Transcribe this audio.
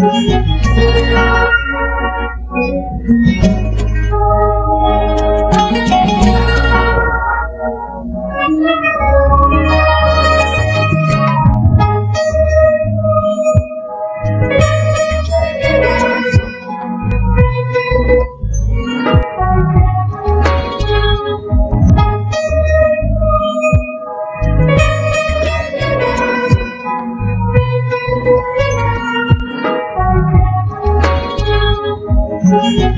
Thank you. 啊。